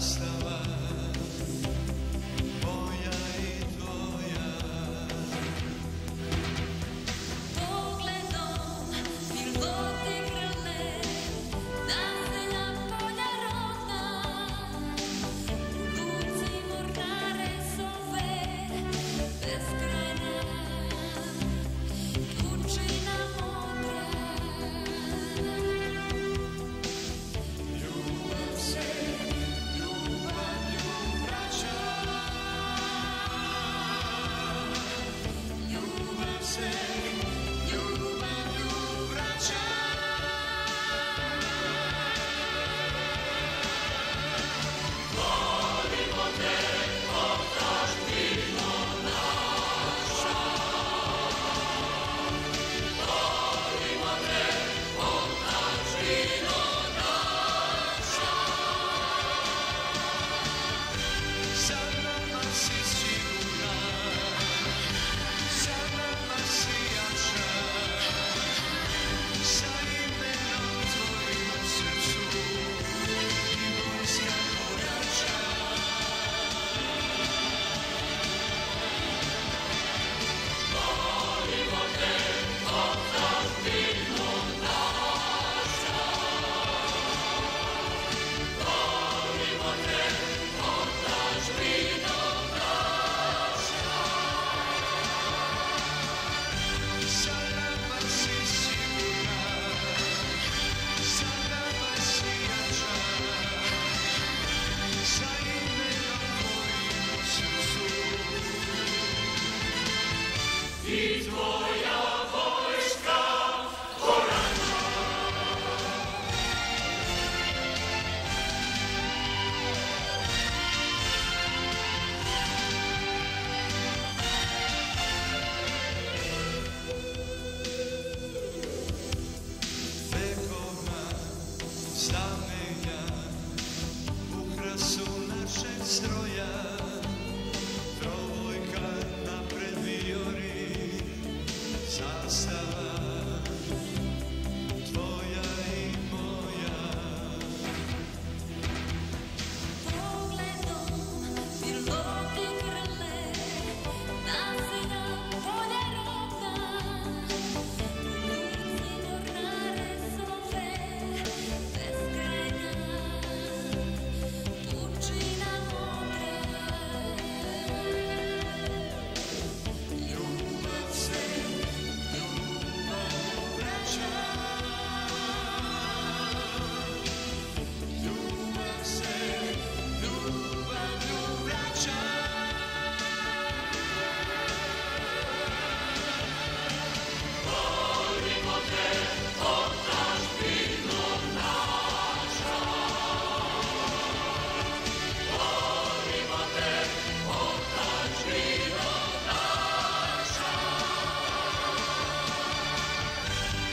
слова. I tvoj